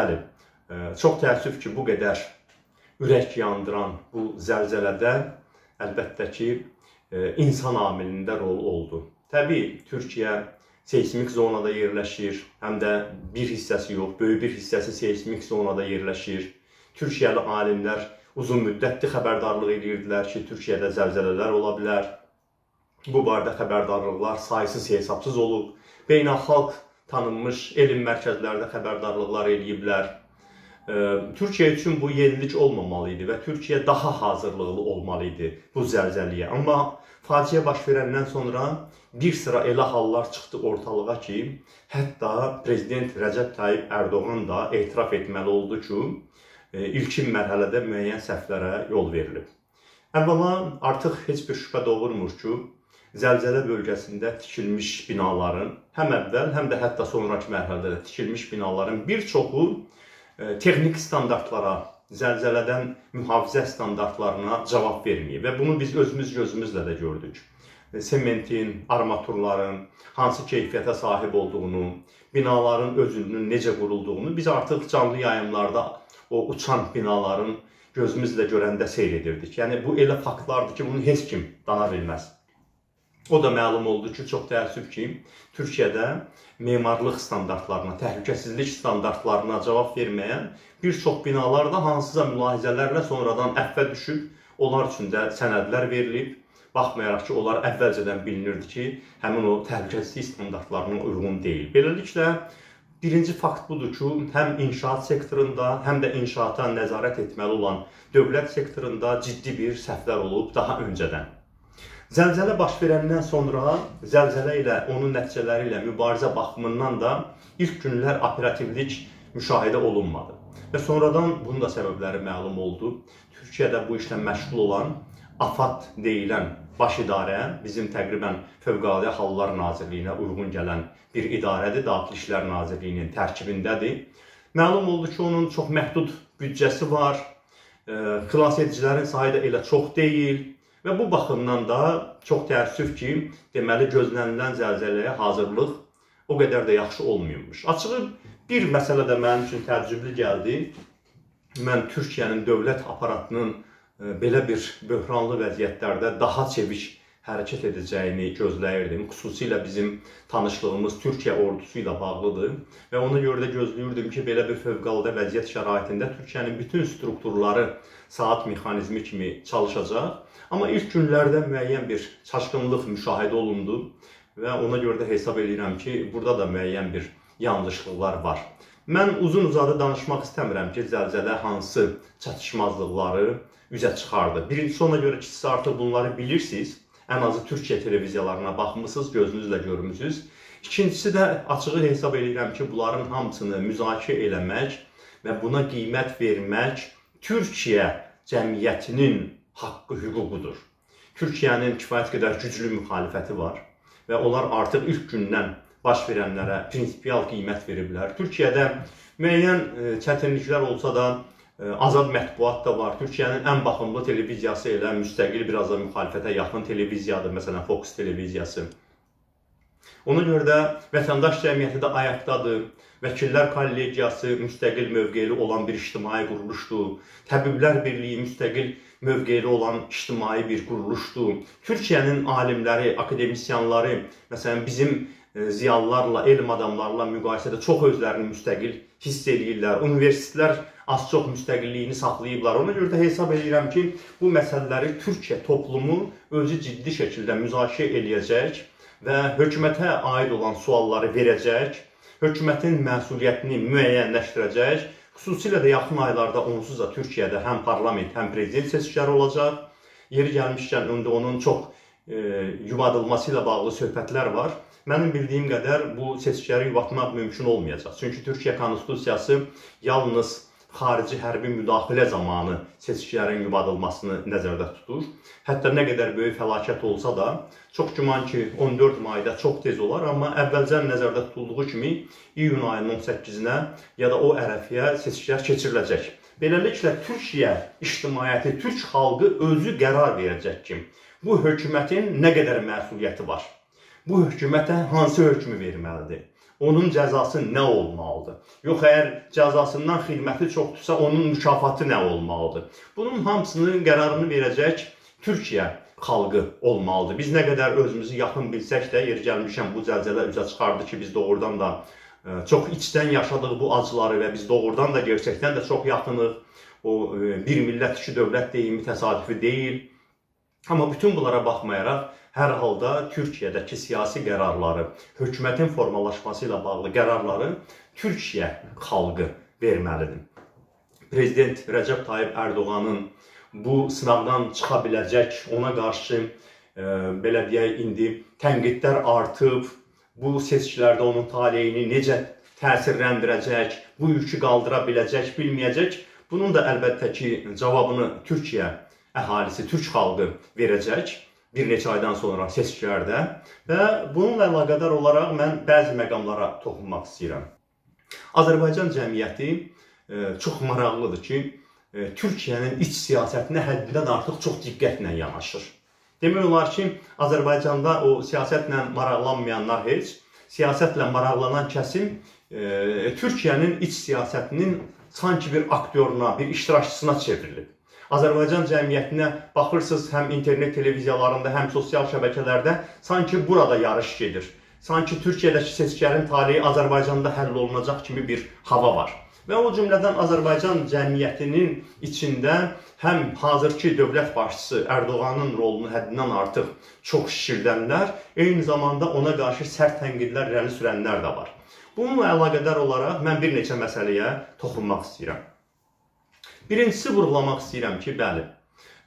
Bəli, e, çox təəssüf ki, bu qədər ürək yandıran bu zəlzələdə əlbəttə ki, e, insan amilində rol oldu. Təbii, Türkiyə seysmik zonada yerləşir, həm də bir hissəsi yox, böyük bir hissəsi seysmik zonada yerləşir. Türkiyəli alimlər uzun müddətli xəbərdarlıq edirdilər ki, Türkiyədə zəlzələlər ola bilər. Bu barədə xəbərdarlıqlar saysız hesabsız olub. Beynəlxalq tanınmış elm mərkəzlərində xəbərdarlıqlar eləyiblər. Türkiyə üçün bu yenilik olmamalı idi və Türkiyə daha hazırlıqlı olmalı idi bu zəlzələyə. Amma faciə baş verəndən sonra bir sıra elə hallar çıxdı ortalığa ki, hətta prezident Rəcəb Tayyib Ərdoğan da etiraf etməli oldu ki, ilkin mərhələdə müəyyən səhvlərə yol verilib. Əvvəla artıq heç bir şübhə doğurmur ki, zəlzələ bölgəsində tikilmiş binaların həm əvvəl, həm də hətta sonrakı mərhələdə tikilmiş binaların bir çoxu e, texniki standartlara, zəlzələdən mühafizə standartlarına cavab verməyib və bunu biz özümüz gözümüzlə də gördük. E, sementin, armaturların hansı keyfiyyətə sahib olduğunu, binaların özünün necə qurulduğunu biz artıq canlı yayımlarda o uçan binaların gözümüzlə görəndə seyr edirdik. Yəni bu elə faktlardır ki, bunu heç kim dana bilməz. O da məlum oldu ki, çox təəssüf ki, Türkiyədə memarlıq standartlarına, təhlükəsizlik standartlarına cavab verməyən bir çox binalarda hansısa mülahizələrlə sonradan əfvə düşüb, onlar üçün də sənədlər verilib. Baxmayaraq ki, onlar əvvəlcədən bilinirdi ki, həmin o təhlükəsizlik standartlarına uyğun deyil. Beləliklə, birinci fakt budur ki, həm inşaat sektorunda, həm də inşaata nəzarət etməli olan dövlət sektorunda ciddi bir səhvlər olub daha öncədən. Zəlzələ baş verəndən sonra zəlzələ ilə, onun nəticələri ilə mübarizə baxımından da ilk günlər operativlik müşahidə olunmadı. Və sonradan bunun da səbəbləri məlum oldu. Türkiyədə bu işlə məşğul olan AFAD deyilən baş idarə bizim təqribən Fövqəladə Hallar Nazirliyinə uyğun gələn bir idarədir, Daxili İşlər Nazirliyinin tərkibindədir. Məlum oldu ki, onun çox məhdud büdcəsi var, xilas edicilərin sayı da elə çox deyil Və bu baxımdan da çox təəssüf ki, deməli gözlənilən zəlzələyə hazırlıq o qədər də yaxşı olmuyormuş. Açığı bir məsələ də mənim üçün təəccüblü gəldi. Mən Türkiyənin dövlət aparatının e, belə bir böhranlı vəziyyətlərdə daha çevik hərəkət edəcəyini gözləyirdim. Xüsusilə bizim tanışlığımız Türkiyə ordusu ilə bağlıdır və ona görə də gözləyirdim ki, belə bir fövqəladə vəziyyət şəraitində Türkiyənin bütün strukturları saat mexanizmi kimi çalışacaq. Amma ilk günlərdə müəyyən bir çaşqınlıq müşahidə olundu və ona görə də hesab edirəm ki, burada da müəyyən bir yanlışlıqlar var. Mən uzun uzadı danışmaq istəmirəm ki, zəlzələ hansı çatışmazlıqları üzə çıxardı. Birincisi ona görə ki, siz artıq bunları bilirsiniz. Ən azı Türkiyə televiziyalarına baxmısınız, gözünüzlə görmüsünüz. İkincisi də açığı hesab edirəm ki, bunların hamısını müzakirə eləmək və buna qiymət vermək Türkiyə cəmiyyətinin haqqı, hüququdur. Türkiyənin kifayət qədər güclü müxalifəti var və onlar artıq ilk gündən baş verənlərə prinsipial qiymət veriblər. Türkiyədə müəyyən e, çətinliklər olsa da azad mətbuat da var. Türkiyənin ən baxımlı televiziyası elə müstəqil, biraz da müxalifətə yaxın televiziyadır, məsələn Fox televiziyası. Ona görə də vətəndaş cəmiyyəti də ayaqdadır. Vəkillər kollegiyası müstəqil mövqeyli olan bir ictimai quruluşdur. Təbiblər Birliyi müstəqil mövqeyli olan ictimai bir quruluşdur. Türkiyənin alimləri, akademisyenləri, məsələn bizim e, ziyalılarla, elm adamlarla müqayisədə çox özlərini müstəqil hiss edirlər. Universitetlər az-çox müstəqilliyini saxlayıblar. Ona görə də hesab edirəm ki, bu məsələləri Türkiyə toplumu özü ciddi şəkildə müzakirə eləyəcək və hökumətə aid olan sualları verəcək hökumətin məsuliyyətini müəyyənləşdirəcək. Xüsusilə də yaxın aylarda onsuz da Türkiyədə həm parlament, həm prezident seçkiləri olacaq. Yeri gəlmişkən indi onun çox e, yubadılması ilə bağlı söhbətlər var. Mənim bildiyim qədər bu seçkiləri yubatmaq mümkün olmayacaq. Çünki Türkiyə konstitusiyası yalnız xarici hərbi müdaxilə zamanı seçkilərin yubadılmasını nəzərdə tutur. Hətta nə qədər böyük fəlakət olsa da, çox güman ki, 14 mayda çox tez olar, amma əvvəlcən nəzərdə tutulduğu kimi iyun ayının 18-nə ya da o ərəfiyə seçkilər keçiriləcək. Beləliklə, Türkiyə ictimaiyyəti, Türk xalqı özü qərar verəcək ki, bu hökumətin nə qədər məsuliyyəti var, bu hökumətə hansı hökmü verməlidir. onun cəzası nə olmalıdır? Yox, əgər cəzasından xidməti çoxdursa, onun mükafatı nə olmalıdır? Bunun hamısının qərarını verəcək Türkiyə xalqı olmalıdır. Biz nə qədər özümüzü yaxın bilsək də, yer gəlmişəm bu zəlzələ üzə çıxardı ki, biz doğrudan da e, çox içdən yaşadıq bu acıları və biz doğrudan da gerçəkdən də çox yaxınıq. O e, bir millət, iki dövlət deyimi təsadüfi deyil. Amma bütün bunlara baxmayaraq, hər halda Türkiyədəki siyasi qərarları, hökumətin formalaşması ilə bağlı qərarları Türkiyə xalqı verməlidir. Prezident Rəcəb Tayyib Ərdoğanın bu sınavdan çıxa biləcək, ona qarşı e, belə deyək, indi tənqidlər artıb, bu seçkilərdə onun taleyini necə təsirləndirəcək, bu yükü qaldıra biləcək, bilməyəcək. Bunun da əlbəttə ki, cavabını Türkiyə əhalisi, türk xalqı verəcək bir neçə aydan sonra seçkilərdə və bununla əlaqədar olaraq mən bəzi məqamlara toxunmaq istəyirəm. Azərbaycan cəmiyyəti e, çox maraqlıdır ki, E, Türkiyənin iç siyasətinə həddindən artıq çox diqqətlə yanaşır. Demək olar ki, Azərbaycanda o siyasətlə maraqlanmayanlar heç, siyasətlə maraqlanan kəsim e, Türkiyənin iç siyasətinin sanki bir aktyoruna, bir iştirakçısına çevrilib. Azərbaycan cəmiyyətinə baxırsınız, həm internet televiziyalarında, həm sosial şəbəkələrdə sanki burada yarış gedir. Sanki Türkiyədəki seçkilərin taleyi Azərbaycanda həll olunacaq kimi bir hava var. Və o cümlədən Azərbaycan cəmiyyətinin içində həm hazırki dövlət başçısı Ərdoğanın rolunu həddindən artıq çox şişirdənlər, eyni zamanda ona qarşı sərt tənqidlər irəli sürənlər də var. Bununla əlaqədar olaraq mən bir neçə məsələyə toxunmaq istəyirəm. Birincisi vurğulamaq istəyirəm ki, bəli,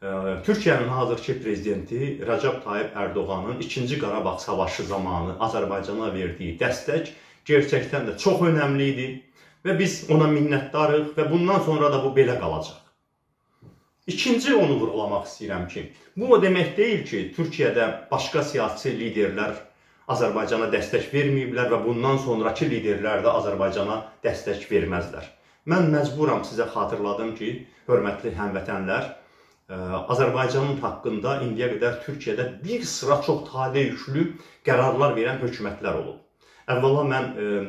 e, Türkiyənin hazırki prezidenti Rəcəb Tayyib Ərdoğanın 2-ci Qarabağ savaşı zamanı Azərbaycana verdiyi dəstək gerçəkdən də çox önəmli idi və biz ona minnətdarıq və bundan sonra da bu belə qalacaq. İkinci onu vurğulamaq istəyirəm ki, bu o demək deyil ki, Türkiyədə başqa siyasi liderlər Azərbaycana dəstək verməyiblər və bundan sonrakı liderlər də Azərbaycana dəstək verməzlər. Mən məcburam sizə xatırladım ki, hörmətli həmvətənlər, e, Azərbaycanın haqqında indiyə qədər Türkiyədə bir sıra çox tale yüklü qərarlar verən hökumətlər olub. Əvvəla mən ə, e,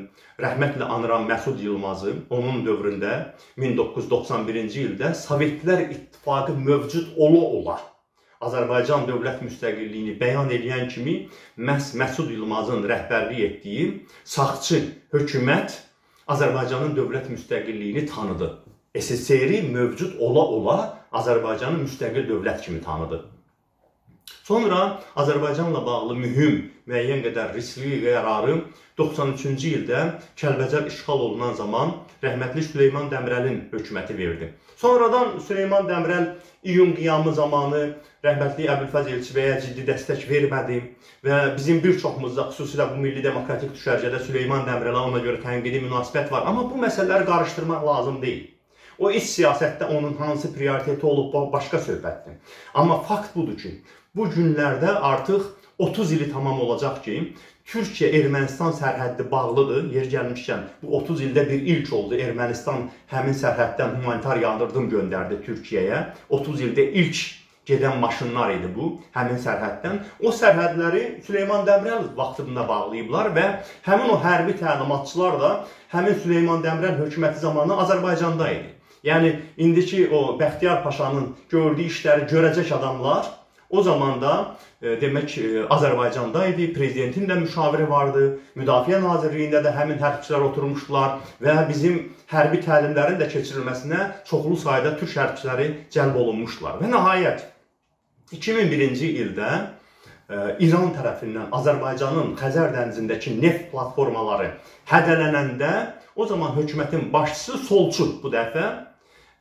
rəhmətlə anıram Məsud Yılmazı. Onun dövründə 1991-ci ildə Sovetlər İttifaqı mövcud ola-ola Azərbaycan dövlət müstəqilliyini bəyan edən kimi məhz Məsud Yılmazın rəhbərlik etdiyi sağçı hökumət Azərbaycanın dövlət müstəqilliyini tanıdı. SSR-i mövcud ola-ola Azərbaycanı müstəqil dövlət kimi tanıdı. Sonra Azərbaycanla bağlı mühüm, müəyyən qədər riskli qərarı 93-cü ildə Kəlbəcər işğal olunan zaman rəhmətli Süleyman Dəmirəlin hökuməti verdi. Sonradan Süleyman Dəmirəl iyun qiyamı zamanı rəhmətli Əbülfəz Elçibəyə ciddi dəstək vermədi və bizim bir çoxumuz da xüsusilə bu milli demokratik düşərgədə Süleyman Dəmirələ ona görə tənqidi münasibət var. Amma bu məsələləri qarışdırmaq lazım deyil. O iç siyasətdə onun hansı prioriteti olub başqa söhbətdir. Amma fakt budur ki, Bu günlərdə artıq 30 ili tamam olacaq ki, Türkiyə-Ermənistan sərhəddi bağlıdır. Yer gəlmişkən, bu 30 ildə bir ilk oldu. Ermənistan həmin sərhəddən humanitar yardım göndərdi Türkiyəyə. 30 ildə ilk gedən maşınlar idi bu, həmin sərhəddən. O sərhədləri Süleyman Dəmirəl vaxtında bağlayıblar və həmin o hərbi təlimatçılar da həmin Süleyman Dəmirəl hökuməti zamanı Azərbaycanda idi. Yəni indiki o Bəxtiyar Paşanın gördüyü işləri görəcək adamlar O zaman da e, demək e, Azərbaycanda idi, prezidentin də müşaviri vardı, Müdafiə Nazirliyində də həmin hərbçilər oturmuşdular və bizim hərbi təlimlərin də keçirilməsinə çoxlu sayda türk hərbçiləri cəlb olunmuşdular. Və nəhayət 2001-ci ildə e, İran tərəfindən Azərbaycanın Xəzər dənizindəki neft platformaları hədələnəndə o zaman hökumətin başçısı solçu bu dəfə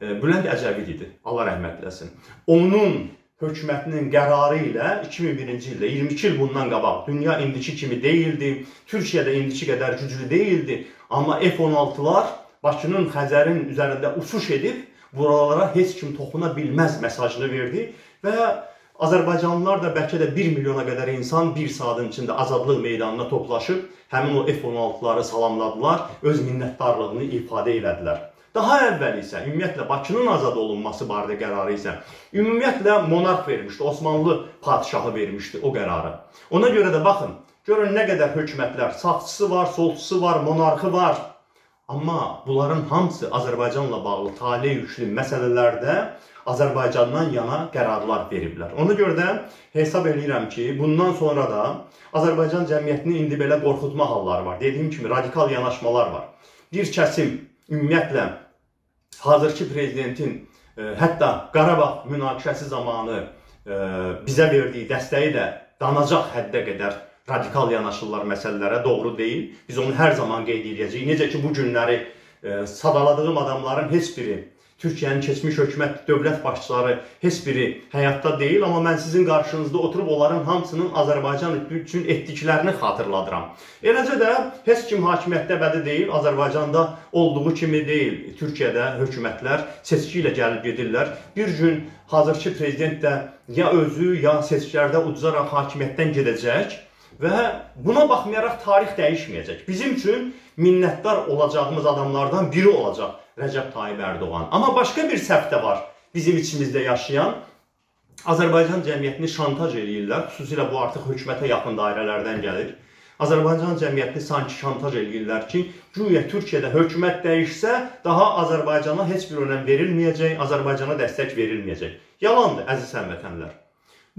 Bülent Əcəvid idi. Allah rəhmət eləsin. Onun hökumətinin qərarı ilə 2001-ci ildə 22 il bundan qabaq dünya indiki kimi deyildi. Türkiyə də indiki qədər güclü deyildi. Amma F-16-lar Bakının Xəzərin üzərində uçuş edib buralara heç kim toxuna bilməz mesajını verdi və Azərbaycanlılar da bəlkə də 1 milyona qədər insan 1 saatın içində azadlıq meydanına toplaşıb həmin o F-16-ları salamladılar, öz minnətdarlığını ifadə elədilər. Daha əvvəl isə ümumiyyətlə Bakının azad olunması barədə qərarı isə ümumiyyətlə monarx vermişdi, Osmanlı padşahı vermişdi o qərarı. Ona görə də baxın, Görün nə qədər hökumətlər, sağçısı var, solçusu var, monarxı var. Amma bunların hamısı Azərbaycanla bağlı taley yüklü məsələlərdə Azərbaycandan yana qərarlar veriblər. Ona görə də hesab edirəm ki, bundan sonra da Azərbaycan cəmiyyətini indi belə qorxutma halları var. Dediyim kimi radikal yanaşmalar var. Bir kəsim ümumiyyətlə hazırki prezidentin ə, hətta Qarabağ münaqişəsi zamanı ə, bizə verdiyi dəstəyi də danacaq həddə qədər radikal yanaşırlar məsələlərə, doğru deyil. Biz onu hər zaman qeyd edəcəyik. Necə ki, bu günləri e, sadaladığım adamların heç biri Türkiyənin keçmiş hökumət, dövlət başçıları heç biri həyatda deyil, amma mən sizin qarşınızda oturub onların hamısının Azərbaycan üçün etdiklərini xatırladıram. Eləcə də heç kim hakimiyyətdə əbədi deyil, Azərbaycanda olduğu kimi deyil. Türkiyədə hökumətlər seçki ilə gəlib gedirlər. Bir gün hazırki prezident də ya özü, ya seçkilərdə uduzaraq hakimiyyətdən gedəcək Və buna baxmayaraq tarix dəyişməyəcək. Bizim üçün minnətdar olacağımız adamlardan biri olacaq Rəcəb Tayyib Ərdoğan. Amma başqa bir səhv də var bizim içimizdə yaşayan. Azərbaycan cəmiyyətini şantaj eləyirlər. Xüsusilə bu artıq hökumətə yaxın dairələrdən gəlir. Azərbaycan cəmiyyətini sanki şantaj eləyirlər ki, güya Türkiyədə hökumət dəyişsə, daha Azərbaycana heç bir önəm verilməyəcək, Azərbaycana dəstək verilməyəcək. Yalandır, əziz həmvətənlər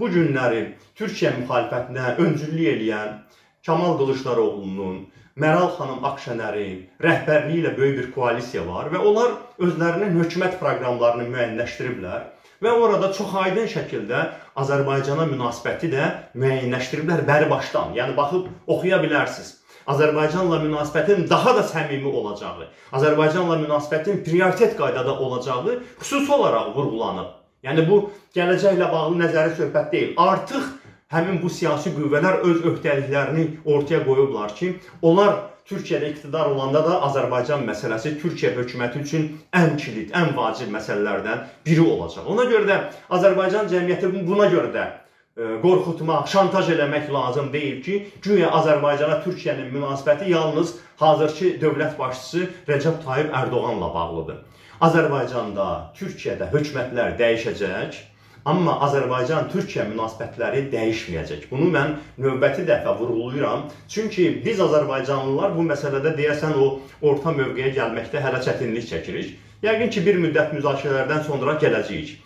bu günləri Türkiyə müxalifətinə öncüllük eləyən Kamal Qılıçdaroğlunun, Məral xanım Akşənərin rəhbərliyi ilə böyük bir koalisiya var və onlar özlərinin hökumət proqramlarını müəyyənləşdiriblər və orada çox aydın şəkildə Azərbaycana münasibəti də müəyyənləşdiriblər bəri başdan. Yəni baxıb oxuya bilərsiniz. Azərbaycanla münasibətin daha da səmimi olacağı, Azərbaycanla münasibətin prioritet qaydada olacağı xüsusi olaraq vurğulanıb. Yəni bu gələcəklə bağlı nəzəri söhbət deyil. Artıq həmin bu siyasi qüvvələr öz öhdəliklərini ortaya qoyublar ki, onlar Türkiyədə iqtidar olanda da Azərbaycan məsələsi Türkiyə hökuməti üçün ən kilit, ən vacib məsələlərdən biri olacaq. Ona görə də Azərbaycan cəmiyyəti buna görə də e, qorxutmaq, şantaj eləmək lazım deyil ki, güya Azərbaycana Türkiyənin münasibəti yalnız hazırki dövlət başçısı Rəcəb Tayyib Ərdoğanla bağlıdır. Azərbaycanda, Türkiyədə hökumətlər dəyişəcək, amma Azərbaycan-Türkiyə münasibətləri dəyişməyəcək. Bunu mən növbəti dəfə vurğulayıram. Çünki biz Azərbaycanlılar bu məsələdə deyəsən o orta mövqeyə gəlməkdə hələ çətinlik çəkirik. Yəqin ki, bir müddət müzakirələrdən sonra gələcəyik.